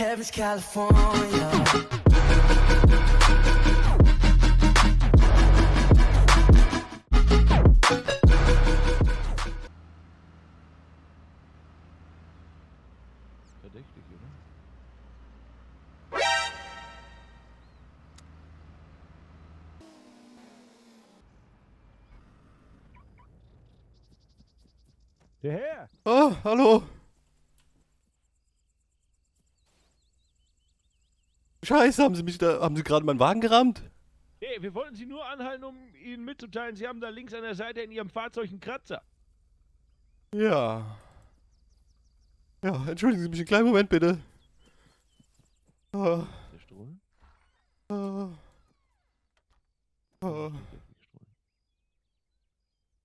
Heaven's California. Verdächtig, oder? Der Herr! Ah, hallo. Scheiße, haben Sie mich da, haben Sie gerade meinen Wagen gerammt? Hey, wir wollten Sie nur anhalten, um Ihnen mitzuteilen, Sie haben da links an der Seite in Ihrem Fahrzeug einen Kratzer. Ja. Ja, entschuldigen Sie mich einen kleinen Moment bitte. Ah, Der Strohl? ah, ah,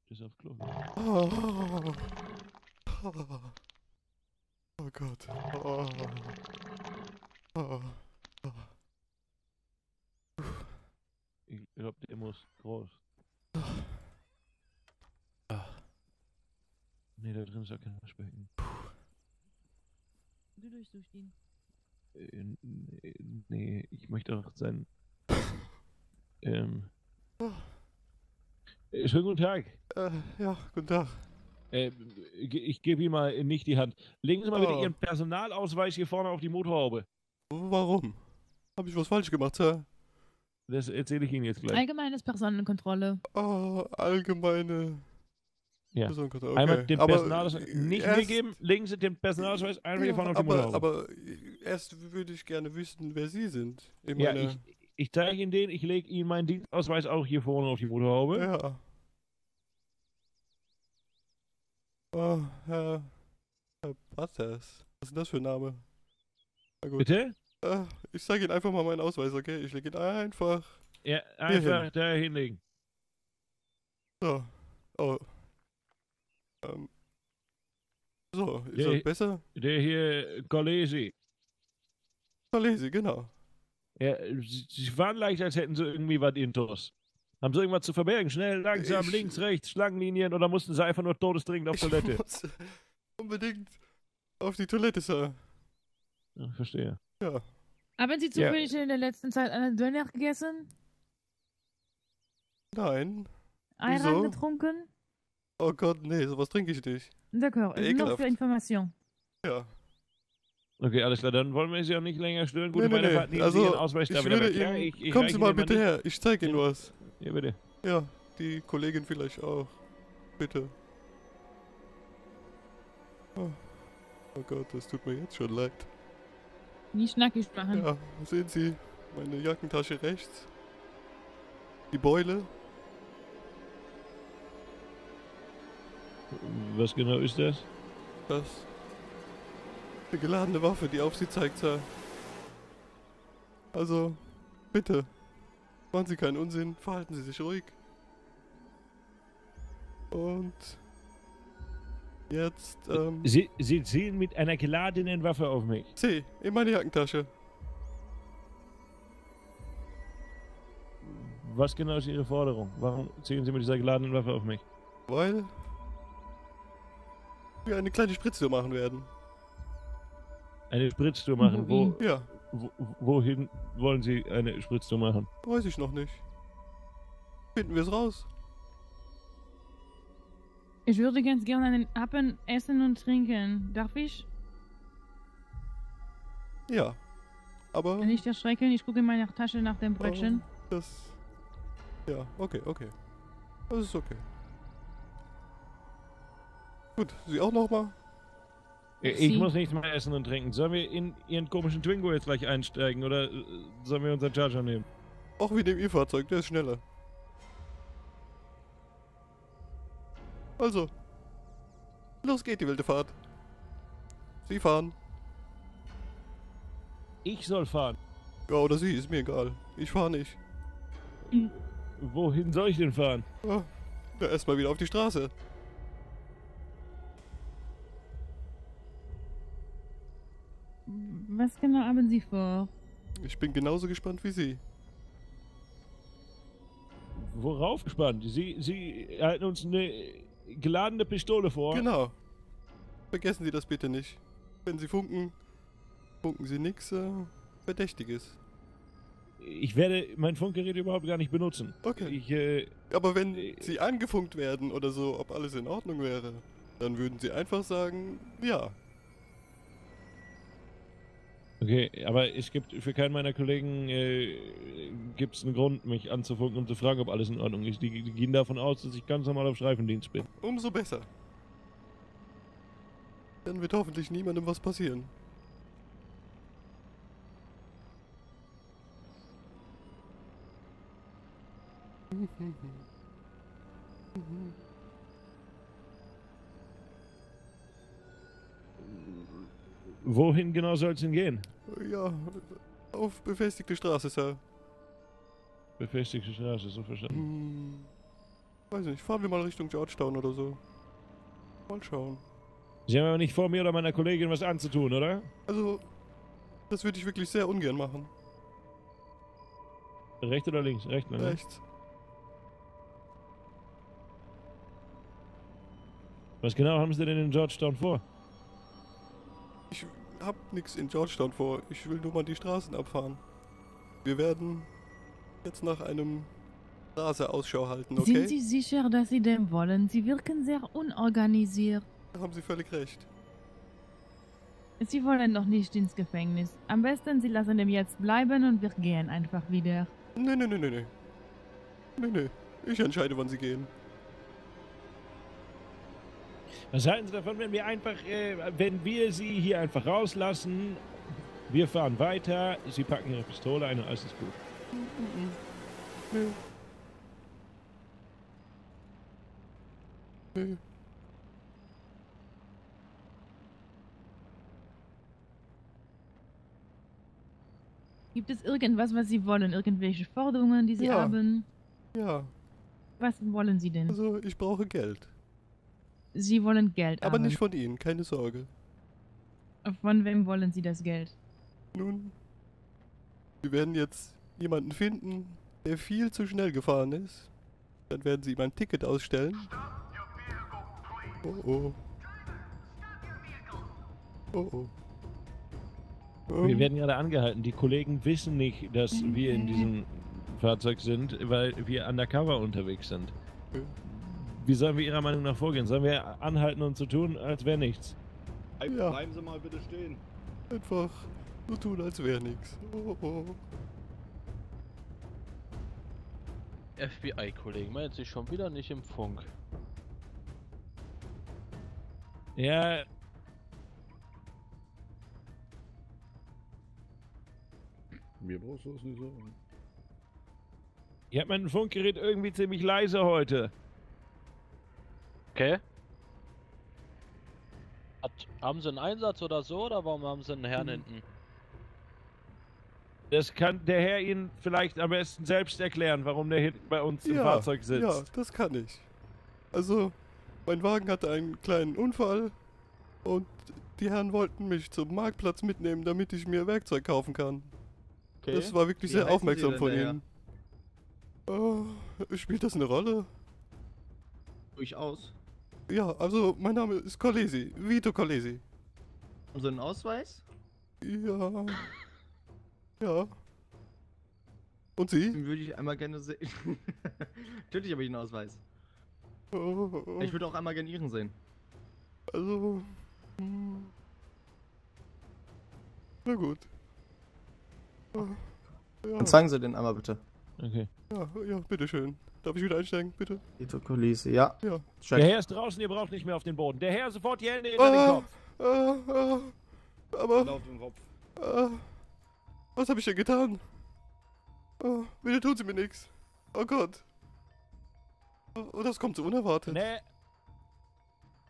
ist auf Klo. ah, ah. Oh Gott. Ah, ah, ah. Ich glaube, der muss groß. Ah. Nee, da drin ist ja kein Waschbecken. Du durchsuchst ihn. Äh, nee, nee, ich möchte auch sein. ähm. Äh, schönen guten Tag. Äh, ja, guten Tag. Äh, ich gebe ihm mal nicht die Hand. Legen Sie mal bitte Oh. Ihren Personalausweis hier vorne auf die Motorhaube. Warum? Habe ich was falsch gemacht, Sir? Das erzähle ich Ihnen jetzt gleich. Allgemeines Personenkontrolle. Ah, allgemeine. Ja. Personenkontrolle, Okay. Einmal den Aber, Personalausweis äh, nicht erst- mir geben, legen Sie den Personalausweis einfach hier Ja, vorne auf die aber, aber erst würde ich gerne wissen, wer Sie sind. Ich ja, ich, ich zeige Ihnen den, ich lege Ihnen meinen Dienstausweis auch hier vorne auf die Motorhaube. ja. Oh, Herr, Herr Butters. Was ist denn das für ein Name? Na gut. Bitte? Ich sage Ihnen einfach mal meinen Ausweis, okay? Ich lege ihn einfach. Ja, einfach hin. da hinlegen. So. Oh. Ähm. So, ist Ja, das besser? Der hier Kolesi. Verlese, genau. Ja, Sie, waren leicht, als hätten Sie irgendwie was intus. Haben Sie irgendwas zu verbergen? Schnell, langsam, Ich- links, rechts, Schlangenlinien oder mussten Sie einfach nur todesdringend auf Toilette? Ich muss unbedingt auf die Toilette, Sir. Ja, verstehe. Ja. Haben Sie Ja. zufällig in der letzten Zeit einen Döner gegessen? Nein. Ayran getrunken? Oh Gott, nee, sowas trinke ich nicht. D'accord. Noch Ekelhaft. für Information. Ja. Okay, alles klar, dann wollen wir Sie auch nicht länger stören. Gute nee, nee, nee. nehmen Sie Also, Ausweis da ich wieder würde weg. Ja, Ihnen... ich, ich Kommen Sie Ihnen mal bitte nicht. her, ich zeige Ihnen Ja. was. Ja, bitte. Ja, die Kollegin vielleicht auch. Bitte. Oh. oh Gott, das tut mir jetzt schon leid. Nicht schnackig machen. Ja, sehen Sie, meine Jackentasche rechts. Die Beule. Was genau ist das? Das. Eine geladene Waffe, die auf Sie zeigt, Sir. Also, bitte. Machen Sie keinen Unsinn, verhalten Sie sich ruhig. Und. Jetzt, ähm. Sie, Sie zielen mit einer geladenen Waffe auf mich. C, in meine Jackentasche. Was genau ist Ihre Forderung? Warum zielen Sie mit dieser geladenen Waffe auf mich? Weil. wir eine kleine Spritztour machen werden. Eine Spritztour machen. Wo, Wohin? Ja, wo, wohin wollen Sie eine Spritztour machen? weiß ich noch nicht. Finden wir es raus. Ich würde ganz gerne einen Appen essen und trinken. Darf ich? Ja. Aber. Nicht erschrecken, ich gucke in meiner Tasche nach dem Brötchen. Das. Ja, okay, okay. Das ist okay. Gut, Sie auch nochmal? Ich Sie- muss nichts mehr essen und trinken. Sollen wir in Ihren komischen Twingo jetzt gleich einsteigen oder äh, sollen wir unseren Charger nehmen? Auch wie dem Ihr-Fahrzeug, der ist schneller. Also. Los geht die wilde Fahrt. Sie fahren. Ich soll fahren. Ja, oder Sie, ist mir egal. Ich fahre nicht. Wohin soll ich denn fahren? Ja, ja erstmal wieder auf die Straße. Was genau haben Sie vor? Ich bin genauso gespannt wie Sie. Worauf gespannt? Sie, Sie halten uns eine geladene Pistole vor. Genau. Vergessen Sie das bitte nicht. Wenn Sie funken, funken Sie nichts äh, Verdächtiges. Ich werde mein Funkgerät überhaupt gar nicht benutzen. Okay. Ich, äh, Aber wenn Äh, Sie angefunkt werden oder so, ob alles in Ordnung wäre, dann würden Sie einfach sagen, ja. Okay, aber es gibt für keinen meiner Kollegen äh, gibt es einen Grund, mich anzufunken und zu fragen, ob alles in Ordnung ist. Die, die gehen davon aus, dass ich ganz normal auf Streifendienst bin. Umso besser. Dann wird hoffentlich niemandem was passieren. Wohin genau soll es denn gehen? Ja, auf befestigte Straße, Sir. Befestigte Straße, so verstanden. Hm, weiß nicht, fahren wir mal Richtung Georgetown oder so. Mal schauen. Sie haben aber nicht vor mir oder meiner Kollegin was anzutun, oder? Also, das würde ich wirklich sehr ungern machen. Rechts oder links? Rechts, ne? Rechts. Was genau haben Sie denn in Georgetown vor? Ich hab nix in Georgetown vor. Ich will nur mal die Straßen abfahren. Wir werden jetzt nach einem Straße Ausschau halten, okay? Sind Sie sicher, dass Sie dem wollen? Sie wirken sehr unorganisiert. Da haben Sie völlig recht. Sie wollen noch nicht ins Gefängnis. Am besten, Sie lassen dem jetzt bleiben und wir gehen einfach wieder. Nee, nee, nee, nee, nee. Nee, nee. Ich entscheide, wann Sie gehen. Was halten Sie davon, wenn wir einfach, äh, wenn wir Sie hier einfach rauslassen, wir fahren weiter, Sie packen Ihre Pistole ein und alles ist gut. Gibt es irgendwas, was Sie wollen? Irgendwelche Forderungen, die Sie Ja. haben? Ja, Was wollen Sie denn? also ich brauche Geld. Sie wollen Geld Aber haben. nicht von Ihnen, keine Sorge. Von wem wollen Sie das Geld? Nun, wir werden jetzt jemanden finden, der viel zu schnell gefahren ist. Dann werden sie ihm ein Ticket ausstellen. Oh oh. Oh oh. Wir Ähm, werden gerade angehalten. Die Kollegen wissen nicht, dass wir in diesem Fahrzeug sind, weil wir undercover unterwegs sind. Okay. Wie sollen wir Ihrer Meinung nach vorgehen? Sollen wir anhalten und so tun, als wäre nichts? Ja. Bleiben Sie mal bitte stehen. Einfach so tun, als wäre nichts. Oh oh. FBI-Kollegen meldet sich schon wieder nicht im Funk. Ja. Mir brauchst du das nicht sagen. Ich habe mein Funkgerät irgendwie ziemlich leise heute. Okay. Hat, haben Sie einen Einsatz oder so, oder warum haben Sie einen Herrn Hm. hinten? Das kann der Herr Ihnen vielleicht am besten selbst erklären, warum der hinten bei uns im Ja, Fahrzeug sitzt. Ja, das kann ich. Also, mein Wagen hatte einen kleinen Unfall und die Herren wollten mich zum Marktplatz mitnehmen, damit ich mir Werkzeug kaufen kann. Okay. Das war wirklich Wie sehr aufmerksam denn, von? Ihnen. Oh, spielt das eine Rolle? Durchaus. Ja, also mein Name ist Colesi, Vito Colesi. Sie einen Ausweis? Ja. Ja. Und Sie? Den würde ich einmal gerne sehen. Natürlich habe ich einen Ausweis. Oh, oh, Ich würde auch einmal gerne Ihren sehen. also. hm. Na gut. Ja, Dann zeigen Sie den einmal bitte. Okay. ja, ja, bitteschön. Darf ich wieder einsteigen, bitte? Vito Colisi, ja. Ja. Check. Der Herr ist draußen, ihr braucht nicht mehr auf den Boden. Der Herr sofort die Hände hinter den Ah, Kopf. ah, ah, aber, Laut im Kopf. ah, was habe ich denn getan? Oh, bitte tun Sie mir nichts. Oh Gott. Oh, das kommt so unerwartet. Ne.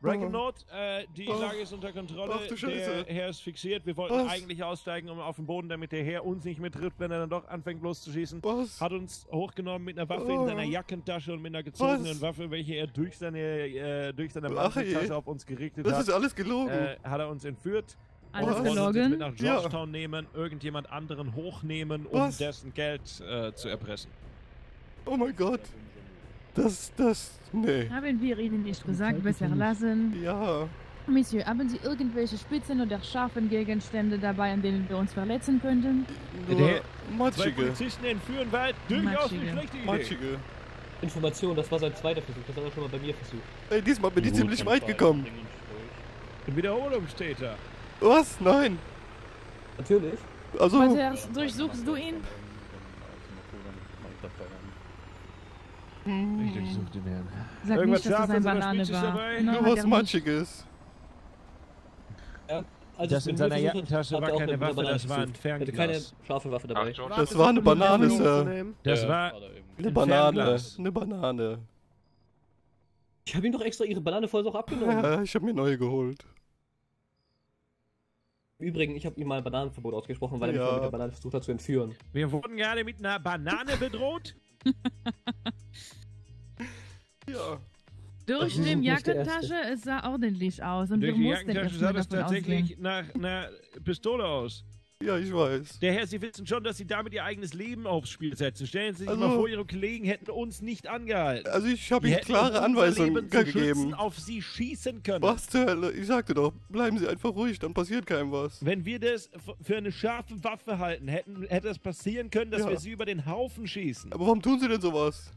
Rankin Oh. Not, äh, die Oh. Lage ist unter Kontrolle. Ach du Scheiße. der Herr ist fixiert. Wir wollten Was? eigentlich aussteigen um auf den Boden, damit der Herr uns nicht mittrifft, wenn er dann doch anfängt loszuschießen. Was? Hat uns hochgenommen mit einer Waffe Oh. in seiner Jackentasche und mit einer gezogenen Was? Waffe, welche er durch seine, äh, durch seine. Manteltasche auf uns gerichtet Das hat. ist alles gelogen. Äh, hat er uns entführt. Alles Was? und wollte uns jetzt mit gelogen? nach Georgetown nehmen, irgendjemand anderen hochnehmen, um Was? dessen Geld äh, zu erpressen. Oh mein Gott. Das, das, nee. Haben wir Ihnen nicht gesagt, besser lassen? Ja, Monsieur, haben Sie irgendwelche spitzen oder scharfen Gegenstände dabei, an denen wir uns verletzen könnten? Nur matschige. Polizisten entführen war durchaus eine Matschige. schlechte Idee. Matschige. Information, das war sein zweiter Versuch, das hat er schon mal bei mir versucht. Ey, diesmal bin ich Gut, ziemlich weit gekommen. Bring uns durch. Ein Wiederholungstäter. Was? Nein. Natürlich. Also, Matthias, durchsuchst du ihn? Ich durchsuche den Herrn. Sag Irgendwas nicht, dass das Scharfes ein oder Banane war. nur was. Matschiges. Als Das ich in seiner Jackentasche hat, war er keine Waffe, Banane das war ein. Er hatte keine Fernglas. scharfe Waffe dabei. Das war eine Banane, Sir. Das Ja, war. Eine Ein Banane. Fernglas. Eine Banane. Ich habe ihm doch extra ihre Banane voll auch abgenommen. Ja, ich habe mir neue geholt. Im Übrigen, ich habe ihm mal ein Bananenverbot ausgesprochen, weil er mich Ja. mal mit der Banane versucht hat zu entführen. Wir wurden gerade mit einer Banane bedroht. Ja. Durch die Jackentasche, es sah ordentlich aus und Durch wir die Jackentasche sah das tatsächlich nach einer Pistole aus. Ja, ich weiß. Der Herr, Sie wissen schon, dass Sie damit Ihr eigenes Leben aufs Spiel setzen. Stellen Sie sich Also- mal vor, Ihre Kollegen hätten uns nicht angehalten. Also ich habe hätten, klare Anweisungen Leben gegeben. auf Sie schießen können. Was zur Hölle? Ich sagte doch, bleiben Sie einfach ruhig, dann passiert keinem was. Wenn wir das für eine scharfe Waffe halten, hätten, hätte es passieren können, dass Ja. wir sie über den Haufen schießen. Aber warum tun Sie denn sowas?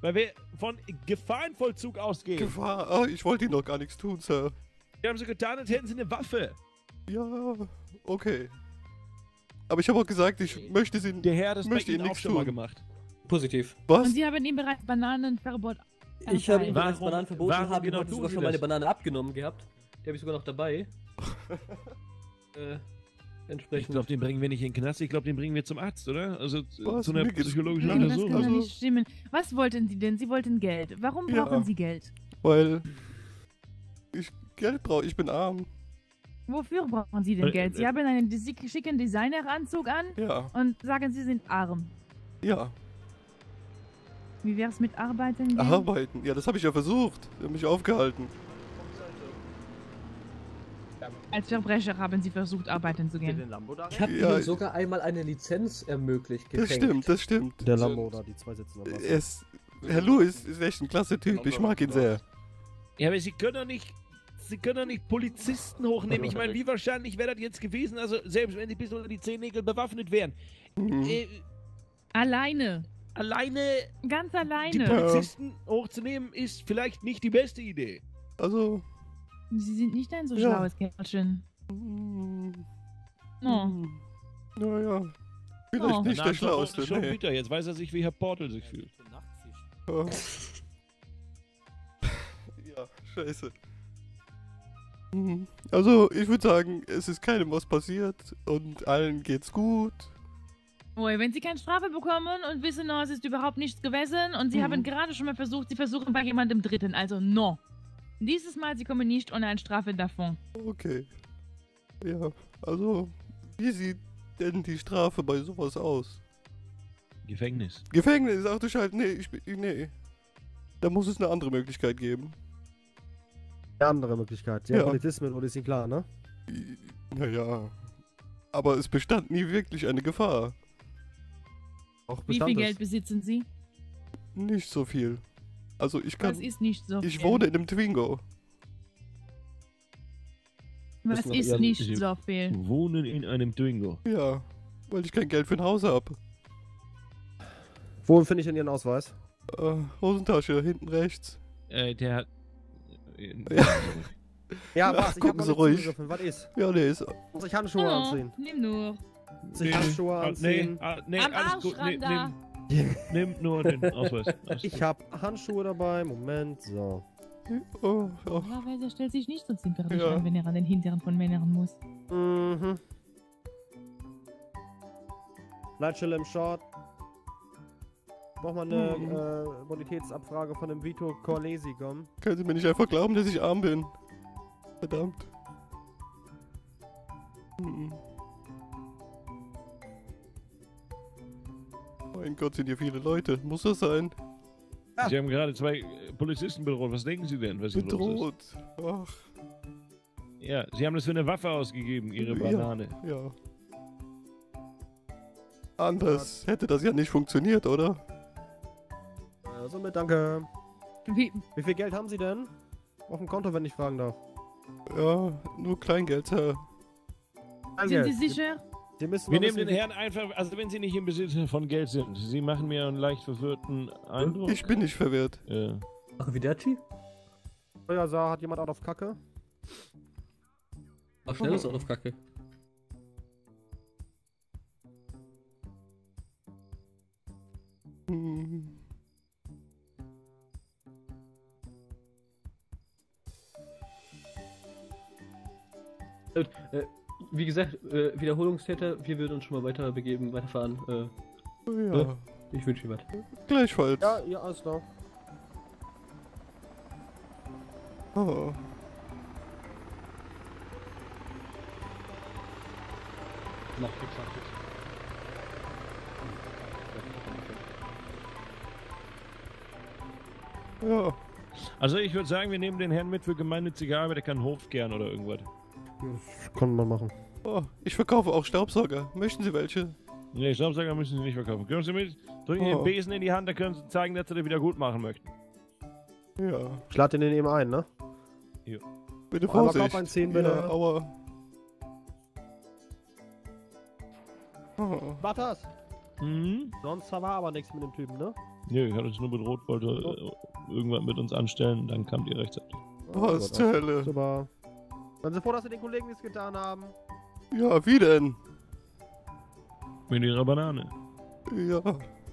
Weil wir von Gefahrenvollzug ausgehen. Gefahr. Ah, ich wollte Ihnen doch gar nichts tun, Sir. Wir haben so getan, als hätten sie eine Waffe. Ja, okay. Aber ich habe auch gesagt, ich möchte Sie... Der Herr das bei Möchte Ihnen auch nichts schon mal tun. gemacht. Positiv. Was? Und Sie haben ihm bereits Bananenverbot Ich habe ihm Warum- Bananen verboten, warum habe ihm genau heute sogar schon meine das? Banane abgenommen gehabt. Die habe ich sogar noch dabei. äh, Ich entsprechend. glaube, den bringen wir nicht in den Knast. Ich glaube, den bringen wir zum Arzt, oder? Also z- Was? zu einer Mir geht's- psychologischen Nein, das Untersuchung. kann Also- nicht stimmen. Was wollten Sie denn? Sie wollten Geld. Warum Ja. brauchen Sie Geld? Weil ich Geld brauche. Ich bin arm. Wofür brauchen Sie denn Äh, Geld? Sie äh, haben einen schicken Designeranzug an Ja, und sagen, Sie sind arm. ja. Wie wär's mit Arbeiten gehen? Arbeiten. Ja, das habe ich ja versucht. Ich habe mich aufgehalten. Als Verbrecher haben Sie versucht, arbeiten zu gehen. Ich habe Ja, ihm sogar einmal eine Lizenz ermöglicht. Das geschenkt. stimmt, das stimmt. Der Lambo da, die zwei sitzen am Er Wasser. Herr Lewis ist echt ein klasse Typ. Ich mag ihn sehr. Ja, aber Sie können doch nicht. Sie können doch nicht Polizisten hochnehmen. Ich meine, wie wahrscheinlich wäre das jetzt gewesen? Also, selbst wenn die bis unter die Zehennägel bewaffnet wären. Mhm. Äh, Alleine. alleine Ganz die alleine. Polizisten hochzunehmen, ist vielleicht nicht die beste Idee. Also. Sie sind nicht ein so Ja. schlaues Kerlchen. mm, Oh. Naja. Vielleicht Oh. nicht der Schlauste, ist schon nee. bitter. Jetzt weiß er sich, wie Herr Portal sich fühlt. Ja. ja, scheiße. Mhm. Also, ich würde sagen, es ist keinem was passiert und allen geht's gut. Oh, wenn Sie keine Strafe bekommen und wissen, no, es ist überhaupt nichts gewesen und Sie Mhm. haben gerade schon mal versucht, Sie versuchen bei jemandem Dritten, also no. Dieses Mal, Sie kommen nicht ohne eine Strafe davon. Okay. Ja, also, wie sieht denn die Strafe bei sowas aus? Gefängnis. Gefängnis, ach du Scheiße, nee, ich bin, nee. Da muss es eine andere Möglichkeit geben. Eine andere Möglichkeit. Sie Ja. haben Polizisten mit, ist Ihnen klar, ne? Naja. Aber es bestand nie wirklich eine Gefahr. Auch Wie viel ist. Geld besitzen Sie? Nicht so viel. Also ich kann. Das ist nicht so Ich viel. wohne in einem Twingo. Was ist nicht so viel? Wohnen in einem Twingo. Ja. Weil ich kein Geld für ein Haus habe. Wo finde ich denn Ihren Ausweis? Äh, Hosentasche, hinten rechts. Äh, der hat. Ja. Ja, Ach, was? Ich gucken hab Sie ruhig. Was ist? Ja, der ist. Muss ich Handschuhe Oh, anziehen? nimm nur. Muss ich Handschuhe Ah, anziehen? Nee, ah, nee, Am alles Arsch gut. Nee, nimm, nimm nur den Ausweis. Alles Ich gut. habe Handschuhe dabei. Moment, so. Oh, oh. Normalerweise stellt sich nicht so zimperlich Ja. an, wenn er an den Hinteren von Männern muss. Mhm. Leitstelle im Short. Braucht man eine Mhm. äh, Bonitätsabfrage von dem Vito Corlesi kommen? Können Sie mir nicht einfach glauben, dass ich arm bin? Verdammt. Mhm. Mein Gott, sind hier viele Leute. Muss das sein? Sie haben gerade zwei äh, Polizisten bedroht. Was denken Sie denn, was hier los Bedroht. Ach, ist? Ja, Sie haben das für eine Waffe ausgegeben, Ihre Ja. Banane. ja. Anders hätte das ja nicht funktioniert, oder? Äh, somit danke. Wie, Wie viel Geld haben Sie denn? auf dem Konto, wenn ich fragen darf? Ja, nur Kleingeld, Sir. Sind Sie sicher? Sie müssen Wir nehmen den Herrn einfach, also wenn Sie nicht im Besitz von Geld sind, Sie machen mir einen leicht verwirrten Eindruck. Ich bin nicht verwirrt. Ja. Arrivederci? wie- Ja, sah, hat jemand out auf Kacke? Mach schnell das auf Kacke. Wie gesagt, äh, Wiederholungstäter, wir würden uns schon mal weiter begeben, weiterfahren. Äh, Ja, ich wünsche Ihnen was. gleichfalls. Ja, ja, alles klar. Oh. Mach fix, mach fix. Ja, Also ich würde sagen, wir nehmen den Herrn mit für gemeinnützige Arbeit, der kann Hof gern oder irgendwas. Das kann man machen. oh, ich verkaufe auch Staubsauger. Möchten Sie welche? Nee, Staubsauger müssen Sie nicht verkaufen. Können Sie mit? Drücken Sie Oh. den Besen in die Hand, da können Sie zeigen, dass Sie das wieder gut machen möchten. Ja, Ich lade den eben ein, ne? bitte Einmal Vorsicht. Kopf einziehen, bitte. Ja, aua. Oh. Mach das! Mhm. Sonst war aber nichts mit dem Typen, ne? Nee, ich hatte uns nur bedroht, wollte äh, irgendwas mit uns anstellen, dann kamt ihr rechtzeitig. Was zur Hölle? Super. Seien Sie froh, dass Sie den Kollegen nichts getan haben. Ja, wie denn? Mit ihrer Banane. Ja,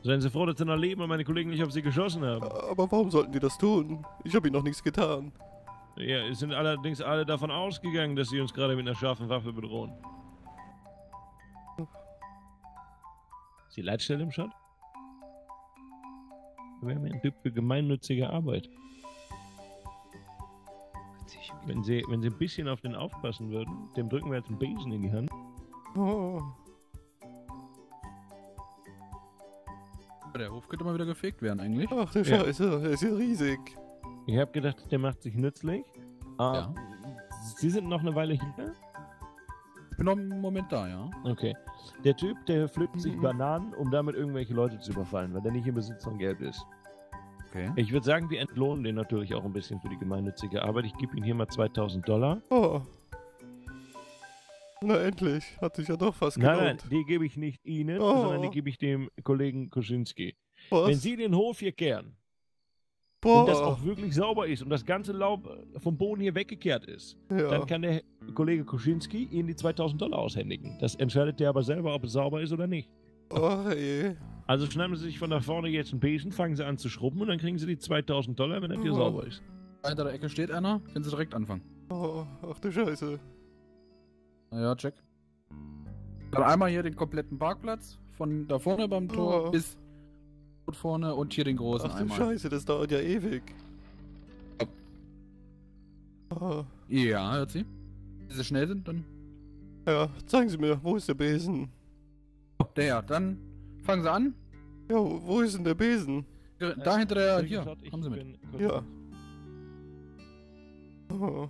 Seien Sie froh, dass Sie noch leben und meine Kollegen nicht auf Sie geschossen haben. aber warum sollten die das tun? Ich habe ihnen noch nichts getan. Ja, es sind allerdings alle davon ausgegangen, dass Sie uns gerade mit einer scharfen Waffe bedrohen. Ist die Leitstelle im Shot? Wir haben ja einen Typ für gemeinnützige Arbeit. Wenn Sie, wenn Sie ein bisschen auf den aufpassen würden, dem drücken wir jetzt einen Besen in die Hand. Oh. Der Hof könnte mal wieder gefegt werden eigentlich. Ach du Ja. Scheiße, der ist ja riesig. Ich habe gedacht, der macht sich nützlich. Ah, Ja. Sie sind noch eine Weile hier? Ich bin noch im Moment da, ja. Okay. Der Typ, der pflückt sich Mhm. Bananen, um damit irgendwelche Leute zu überfallen, weil der nicht im Besitz von Geld ist. Okay. Ich würde sagen, wir entlohnen den natürlich auch ein bisschen für die gemeinnützige Arbeit. Ich gebe ihm hier mal 2000 Dollar. Oh. Na endlich, hat sich ja doch fast Nein, nein, gelohnt. die gebe ich nicht Ihnen, Oh. sondern die gebe ich dem Kollegen Koschinski. Was? Wenn Sie den Hof hier kehren Boah. und das auch wirklich sauber ist und das ganze Laub vom Boden hier weggekehrt ist, ja. dann kann der Kollege Koschinski Ihnen die 2000 Dollar aushändigen. Das entscheidet der aber selber, ob es sauber ist oder nicht. Oh je. Also schneiden Sie sich von da vorne jetzt einen Besen, fangen Sie an zu schrubben und dann kriegen Sie die 2000 Dollar, wenn das hier Oh. sauber ist. Hinter der Ecke steht einer, können Sie direkt anfangen. Oh, ach du Scheiße. Na ja, check. Dann einmal hier den kompletten Parkplatz, von da vorne beim Tor Oh. bis dort vorne und hier den großen Ach du einmal. Scheiße, das dauert ja ewig. Oh. Ja, hört sie. Wenn Sie schnell sind, dann. Ja, zeigen Sie mir, wo ist der Besen? Oh, der, dann fangen Sie an. Ja, wo ist denn der Besen? Da hinter der. Hier, gesagt, ich haben Sie mit. Ja. Oh.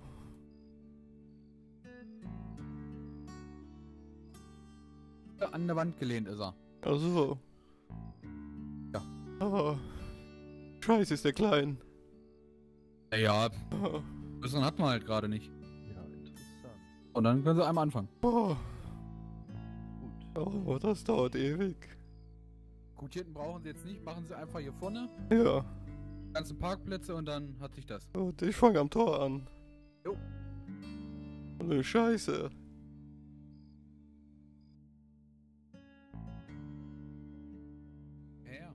An der Wand gelehnt ist er. Ach so. Ja. Oh. Scheiße, ist der klein. Ja, ja, Oh. größeren hatten wir halt gerade nicht. Ja, interessant. Und dann können Sie einmal anfangen. Oh. Gut. oh, das dauert ewig. Gut, hier hinten brauchen Sie jetzt nicht. Machen Sie einfach hier vorne. Ja, Ganzen Parkplätze und dann hat sich das. und ich fange am Tor an. Jo. Oh, ne Scheiße. Ja,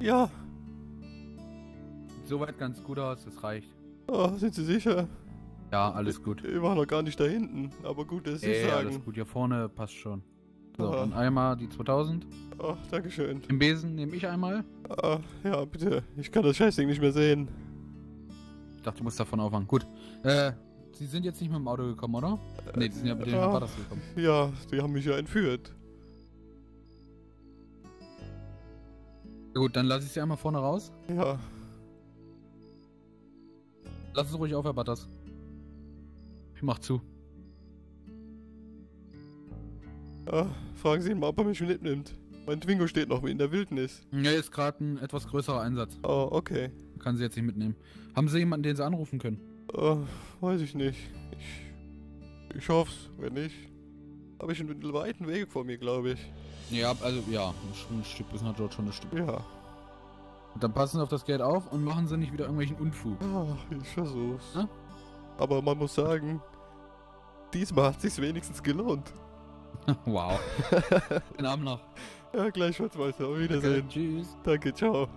ja. Sieht soweit ganz gut aus, das reicht. Oh, sind Sie sicher? Ja, alles gut. Wir waren noch gar nicht da hinten. Aber gut, dass Sie Ja, sagen. alles gut. Hier vorne passt schon. So, Ah. und einmal die 2000. Oh, Dankeschön. Im Besen nehme ich einmal. Ah, ja, bitte. Ich kann das Scheißding nicht mehr sehen. Ich dachte, du musst davon aufwachen. Gut. Äh, Sie sind jetzt nicht mit dem Auto gekommen, oder? Ne, die sind ja mit dem ja. Vater gekommen. Ja, die haben mich ja entführt. Gut, dann lasse ich Sie einmal vorne raus. Ja. Lass es ruhig auf, Herr Butters. Ich mach zu. Ah, fragen Sie ihn mal, ob er mich mitnimmt. Mein Twingo steht noch in der Wildnis. Ja, ist gerade ein etwas größerer Einsatz. Oh, okay. kann sie jetzt nicht mitnehmen. Haben sie jemanden, den sie anrufen können? Äh, weiß ich nicht. Ich, ich hoff's. Wenn nicht, habe ich einen weiten Weg vor mir, glaube ich. Ja, also ja, schon ein Stück bis nach dort schon ein Stück. Ja. Und dann passen sie auf das Geld auf und machen sie nicht wieder irgendwelchen Unfug. Ja, ich versuch's. Ja? Aber man muss sagen, diesmal hat sich's wenigstens gelohnt. wow. Den Abend noch. Ja, gleichfalls weiter. Auf Wiedersehen. Tschüss. Danke, ciao.